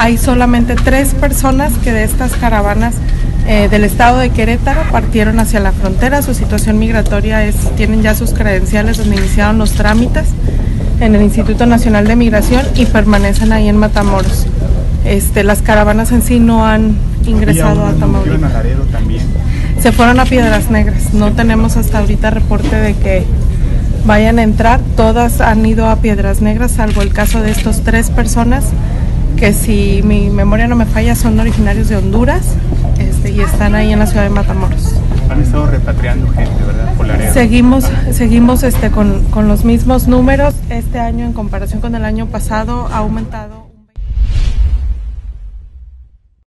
hay solamente tres personas que de estas caravanas eh, del estado de Querétaro partieron hacia la frontera. Su situación migratoria es, tienen ya sus credenciales donde iniciaron los trámites en el Instituto Nacional de Migración y permanecen ahí en Matamoros. Este, las caravanas en sí no han ingresado a Tamaulipas. Se fueron a Piedras Negras. No tenemos hasta ahorita reporte de que vayan a entrar. Todas han ido a Piedras Negras, salvo el caso de estos tres personas que si mi memoria no me falla son originarios de Honduras este, y están ahí en la ciudad de Matamoros. Han estado repatriando gente, ¿verdad? Seguimos seguimos este, con, con los mismos números. Este año en comparación con el año pasado ha aumentado.